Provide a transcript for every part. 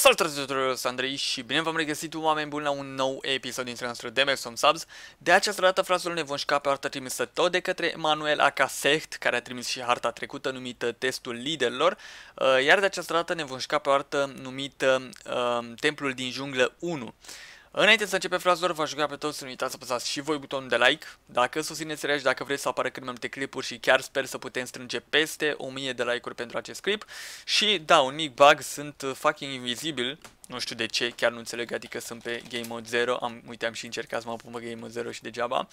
Salutare tuturor, eu sunt Andrei și bine v-am regăsit oameni buni la un nou episod din noastră de Maximum Subs. De această dată, fraților, ne vom juca pe o hartă trimisă tot de către Emanuel Acasecht, care a trimis și harta trecută numită Testul Liderilor, uh, iar de această dată ne vom juca pe o hartă numită uh, Templul din Junglă 1. Înainte să începem, fraților, vă juca pe toți să nu uitați să apăsați și voi butonul de like. Dacă susțineți și dacă vreți să apară cât mai multe clipuri și chiar sper să putem strânge peste 1000 de like-uri pentru acest clip. Și da, un mic bug, sunt fucking invizibil. Nu știu de ce, chiar nu înțeleg, adică sunt pe Game Mode 0. Am, uite, am și încercat să mă pun pe Game Mode 0 și degeaba.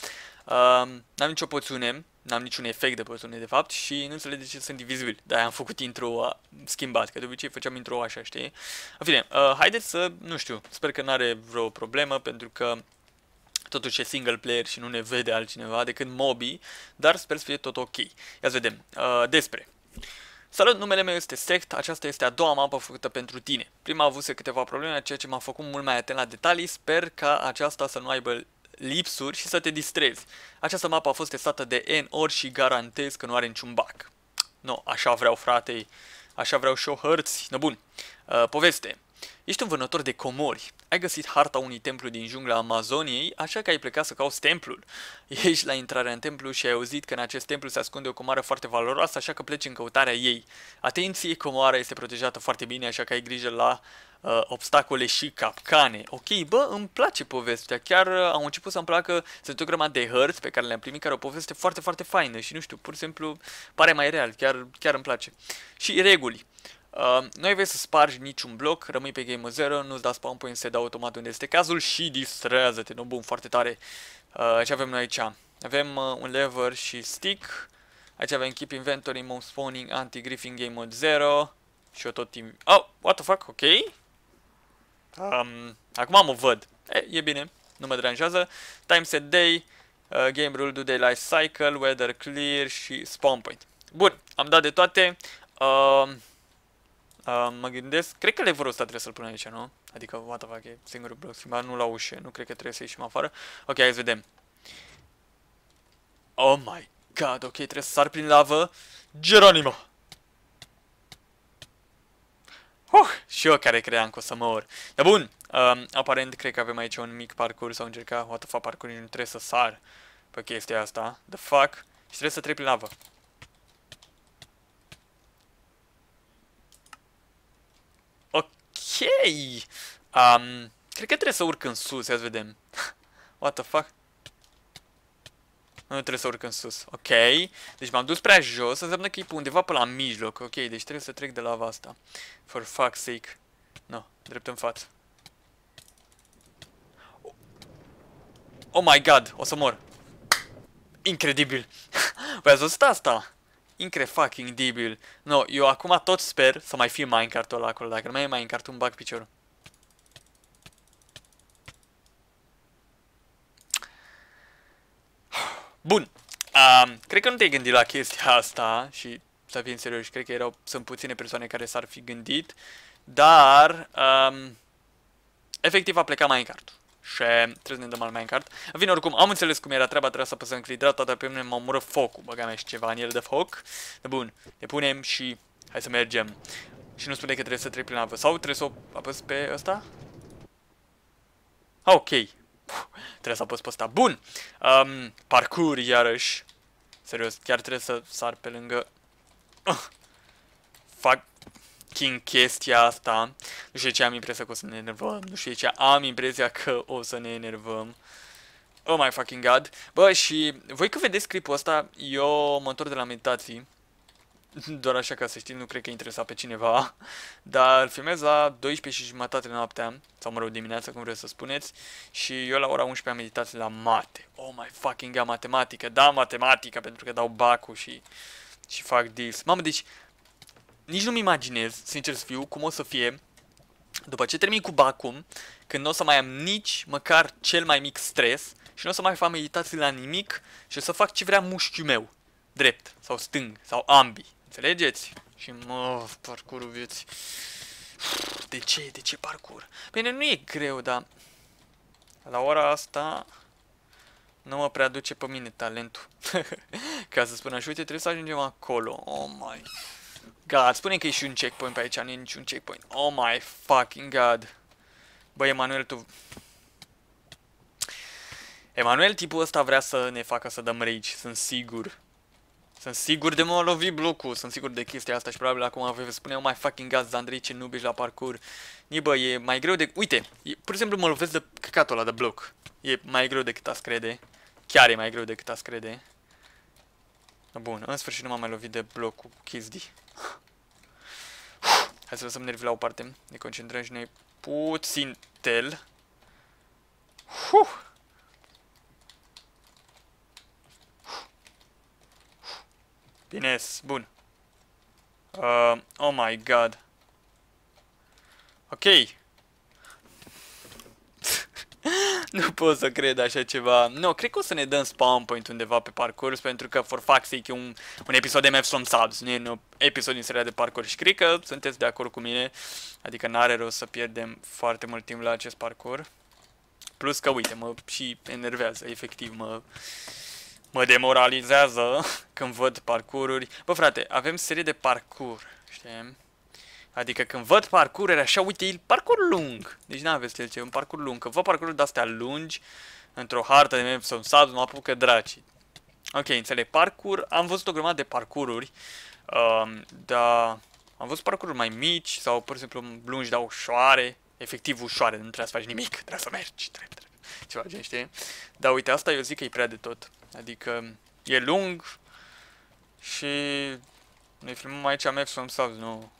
Uh, n-am nicio poțiune, n-am niciun efect de poțiune de fapt și nu înțeleg de ce sunt invizibil. Da, am făcut intro schimbat, că de obicei făceam intro așa, știi? În fine, uh, haideți să, nu știu, sper că n-are vreo problemă pentru că totuși e single player și nu ne vede altcineva decât mobi, dar sper să fie tot ok. Ia să vedem. Uh, despre. Salut, numele meu este Sect, aceasta este a doua mapă făcută pentru tine. Prima a avut câteva probleme, ceea ce m-a făcut mult mai atent la detalii, sper ca aceasta să nu aibă lipsuri și să te distrezi. Această mapă a fost testată de N ori și garantez că nu are niciun bug. Nu, așa vreau frate, așa vreau și o hărți. No, bun. Uh, poveste. Ești un vânător de comori. Ai găsit harta unui templu din jungla Amazoniei, așa că ai plecat să cauți templul. Ești la intrarea în templu și ai auzit că în acest templu se ascunde o comoară foarte valoroasă, așa că pleci în căutarea ei. Atenție, comoara este protejată foarte bine, așa că ai grijă la uh, obstacole și capcane. Ok, bă, îmi place povestea. Chiar uh, am început să-mi placă să o grămadă de hărți pe care le-am primit, care o poveste foarte, foarte faină și nu știu, pur și simplu pare mai real, chiar, chiar îmi place. Și reguli. Uh, nu ai voie să spargi niciun bloc, rămâi pe game 0, nu-ți da spawn point, se dă automat unde este cazul și distrează-te, nu bun, foarte tare. Uh, ce avem noi aici? Avem uh, un lever și stick, aici avem keep inventory, mode spawning, anti-griffin game mode 0 și eu tot timp... Oh, what the fuck, ok. Um, acum mă văd. E, e bine, nu mă deranjează. Time set day, uh, game rule, do day life cycle, weather clear și spawn point. Bun, am dat de toate. Uh, Uh, mă gândesc, cred că leverul ăsta trebuie să-l pun aici, nu? Adică, what the fuck, e singurul bloc schimbat, nu la ușă, nu cred că trebuie să ieșim afară. Ok, hai să vedem. Oh my god, ok, trebuie să sar prin lavă. Geronimo! Uh, și eu care cream că o să mor. Dar bun, um, aparent cred că avem aici un mic parcurs sau încerca, what the fuck, parcurs, nu trebuie să sar pe chestia asta. The fuck? Și trebuie să trec prin lavă. Um, cred că trebuie să urc în sus, ia să vedem. What the fuck? Nu trebuie să urc în sus. Ok. Deci m-am dus prea jos, înseamnă că e pe undeva pe la mijloc. Ok, deci trebuie să trec de lava asta. For fuck's sake. No, drept în față. Oh my god, o să mor. Incredibil. Păi ați văzut asta? Incre fucking debil. No, eu acum tot sper să mai fie Minecraft-ul ăla acolo. Dacă nu mai e Minecraft, un bag piciorul. Bun. Um, cred că nu te-ai gândit la chestia asta și să fim serioși, cred că erau, sunt puține persoane care s-ar fi gândit, dar um, efectiv a plecat Minecraft și trebuie să ne dăm al Minecraft. În fine, oricum, am înțeles cum era treaba, trebuia să apăsăm click dreapta, dar pe mine mă omoră focul, băga mea și ceva în el de foc. De bun, ne punem și hai să mergem. Și nu spune că trebuie să trec prin apă. Sau trebuie să o apăs pe ăsta? Ah, ok. Puh, trebuie să apăs pe ăsta. Bun. Um, parcur, iarăși. Serios, chiar trebuie să sar pe lângă... Uh, fac fucking chestia asta. Nu știu ce am impresia că o să ne enervăm. Nu știu ce am impresia că o să ne enervăm. Oh my fucking god. Bă, și voi că vedeți clipul ăsta, eu mă întorc de la meditații. Doar așa ca să știți, nu cred că interesa pe cineva. Dar îl filmez la 12 și jumătate noaptea, sau mă rog dimineața, cum vreți să spuneți. Și eu la ora 11 am meditații la mate. Oh my fucking god, matematică. Da, matematică, pentru că dau bacul și, și fac deals. Mamă, deci nici nu-mi imaginez, sincer să fiu, cum o să fie după ce termin cu Bacum, când nu o să mai am nici măcar cel mai mic stres și nu o să mai fac meditații la nimic și o să fac ce vrea mușchiul meu, drept sau stâng sau ambii, înțelegeți? Și mă, parcurul vieții. De ce? De ce parcur? Bine, nu e greu, dar la ora asta nu mă prea duce pe mine talentul. Ca să spun așa, uite, trebuie să ajungem acolo. Oh my... god, spune că e și un checkpoint pe aici, nu e niciun checkpoint. Oh my fucking god. Băi, Emanuel, tu... Emanuel, tipul ăsta vrea să ne facă să dăm rage, sunt sigur. Sunt sigur de m-a lovit blocul, sunt sigur de chestia asta și probabil acum vei spune oh my fucking god, Zandrei, ce nubi la parcur. Ni bă, e mai greu de... Uite, e, pur și simplu mă lovesc de căcatul ăla de bloc. E mai greu decât ați crede. Chiar e mai greu decât ați crede. Bun, în sfârșit nu m-am mai lovit de bloc cu Kizdi. Hai să lăsăm nervi la o parte. Ne concentrăm și noi puțin tel. Huh. Bine, bun. Uh, oh my god. Ok. Nu pot să cred așa ceva. Nu, cred că o să ne dăm spawn point undeva pe parcurs, pentru că, for fuck's sake, e un, un episod de Maps from Subs, nu e un episod din seria de parcurs. Și cred că sunteți de acord cu mine, adică n-are rost să pierdem foarte mult timp la acest parcurs. Plus că, uite, mă și enervează, efectiv, mă, mă demoralizează când văd parcururi. Bă, frate, avem serie de parcurs, știi? Adică când văd parcururi așa, uite, e parcur lung. Deci n-aveți ce, un parcur lung. Când văd parcururi de-astea lungi, într-o hartă de meme sau sat, mă apucă draci. Ok, înțeleg. Parcur, am văzut o grămadă de parcururi, um, dar am văzut parcururi mai mici sau, pur și simplu, lungi, dar ușoare. Efectiv ușoare, nu trebuie să faci nimic, trebuie să mergi, trebuie, trebuie. Ceva gen, știi? Dar uite, asta eu zic că e prea de tot. Adică e lung și noi filmăm aici Maps from South, nu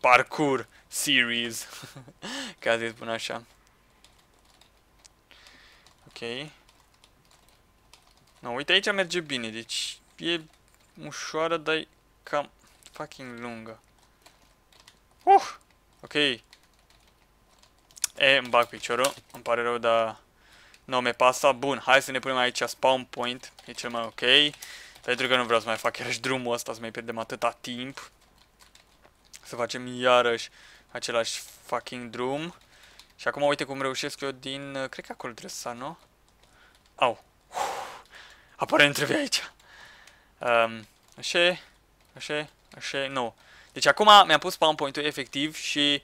parkour series, ca să spun așa. Ok. No, uite aici merge bine, deci e ușoară, dar e cam fucking lungă. Uh! Ok. E, îmi bag piciorul, îmi pare rău, dar nu mi pasa. Bun, hai să ne punem aici spawn point, e cel mai ok. Pentru că nu vreau să mai fac iarăși drumul ăsta, să mai pierdem atâta timp. Să facem iarăși același fucking drum. Și acum uite cum reușesc eu din... Cred că acolo trebuie să sar, nu? Au. Aparent trebuie aici. Um, așa, așa, așa, nu. Deci acum mi-am pus spawn point-ul efectiv și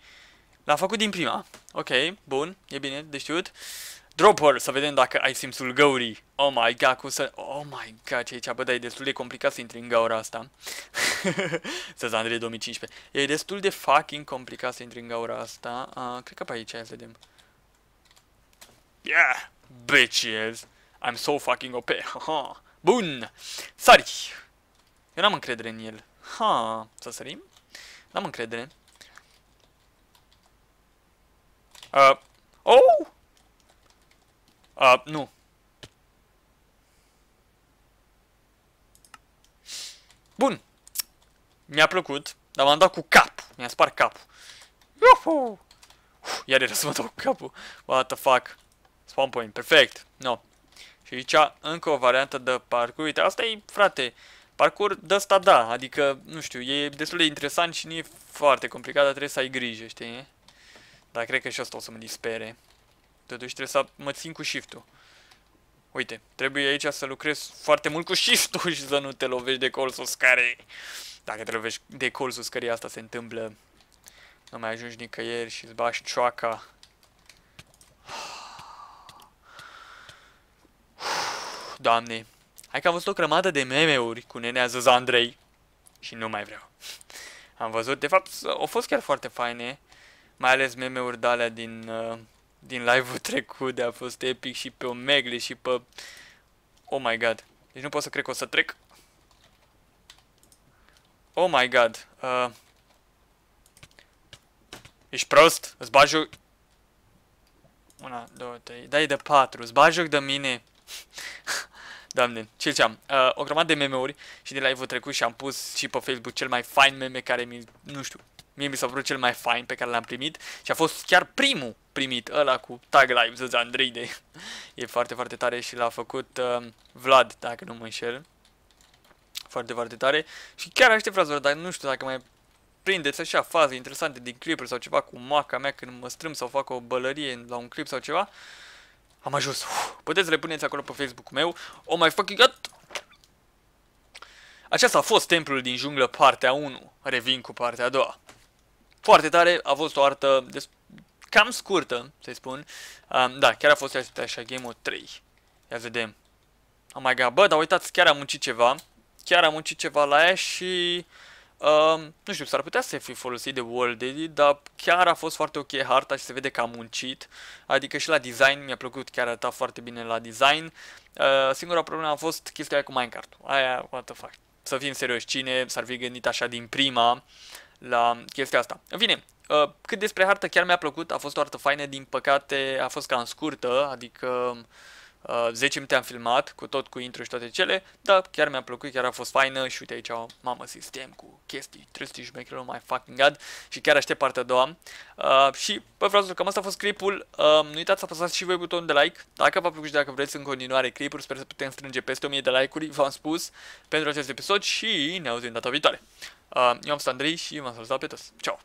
l-am făcut din prima. Ok, bun, e bine de știut. Dropper, să vedem dacă ai simțul găurii. Oh my god, cum să... Oh my god, ce aici, bă, dar e destul de complicat să intri în gaura asta. să Andrei 2015. E destul de fucking complicat să intri în gaura asta. Uh, cred că pe aici, să vedem. Yeah, bitches. I'm so fucking OP. Ha, Bun. Sari. Eu n-am încredere în el. Ha, să sărim? N-am încredere. Uh, oh! Uh, nu. Bun. Mi-a plăcut, dar m-am dat cu cap. Mi-a spart capul. Iuhu! Iar era să mă dau cu capul. What the fuck. Spawn point. Perfect. No. Și aici încă o variantă de parcurs. Uite, asta e, frate, parcurs de asta da. Adică, nu știu, e destul de interesant și nu e foarte complicat, dar trebuie să ai grijă, știi? Dar cred că și asta o să mă dispere. Totuși trebuie să mă țin cu shift-ul. Uite, trebuie aici să lucrezi foarte mult cu shift-ul și să nu te lovești de colțul scării. Dacă te lovești de colțul scării, asta se întâmplă. Nu mai ajungi nicăieri și îți bași cioaca. Doamne, hai că am văzut o grămadă de meme-uri cu nenea Zăza Andrei. Și nu mai vreau. Am văzut, de fapt, au fost chiar foarte faine. Mai ales meme-uri de alea din... Uh, din live-ul trecut de a fost epic și pe Omegle și pe... Oh my god. Deci nu pot să cred că o să trec. Oh my god. Uh... Ești prost? Îți bagi joc... Una, două, trei... Dai de patru. Îți bagi joc de mine. Doamne, ce ziceam, uh, o grămadă de meme-uri și de live-ul trecut și am pus și pe Facebook cel mai fine meme care mi, nu știu, Mie mi s-a părut cel mai fain pe care l-am primit și a fost chiar primul primit, ăla cu Tag Live, Zăza Andrei de... E foarte, foarte tare și l-a făcut uh, Vlad, dacă nu mă înșel. Foarte, foarte tare. Și chiar aștept frazele, dar nu știu dacă mai prindeți așa faze interesante din clipuri sau ceva cu maca mea când mă strâm sau fac o bălărie la un clip sau ceva. Am ajuns. Uf, puteți să le puneți acolo pe Facebook-ul meu. Oh my fucking god! Aceasta a fost templul din junglă partea 1. Revin cu partea a doua. Foarte tare, a fost o artă des- cam scurtă, să-i spun. Um, da, chiar a fost așa Game Mode 3. Ia vedem. Oh my god, bă, dar uitați, chiar am muncit ceva. Chiar am muncit ceva la ea și... Uh, nu știu, s-ar putea să fi folosit de World Edit, dar chiar a fost foarte ok harta și se vede că am muncit. Adică și la design, mi-a plăcut, chiar arăta foarte bine la design. Uh, singura problemă a fost chestia aia cu Minecraft. Aia, what the fuck. Să fim serioși, cine s-ar fi gândit așa din prima la chestia asta. În fine, uh, cât despre hartă chiar mi-a plăcut, a fost o artă faină, din păcate a fost cam scurtă, adică 10 uh, minute am filmat, cu tot cu intro și toate cele, dar chiar mi-a plăcut, chiar a fost faină și uite aici, mamă, sistem cu chestii, 300 șmechere, oh my fucking god, și chiar aștept partea a doua. Uh, și, bă, vreau să cam asta a fost clipul, uh, nu uitați să apăsați și voi butonul de like, dacă v-a plăcut și dacă vreți în continuare clipuri, sper să putem strânge peste 1000 de like-uri, v-am spus, pentru acest episod și ne auzim data viitoare. Uh, Andrei și v-am salutat pe toți. Ciao!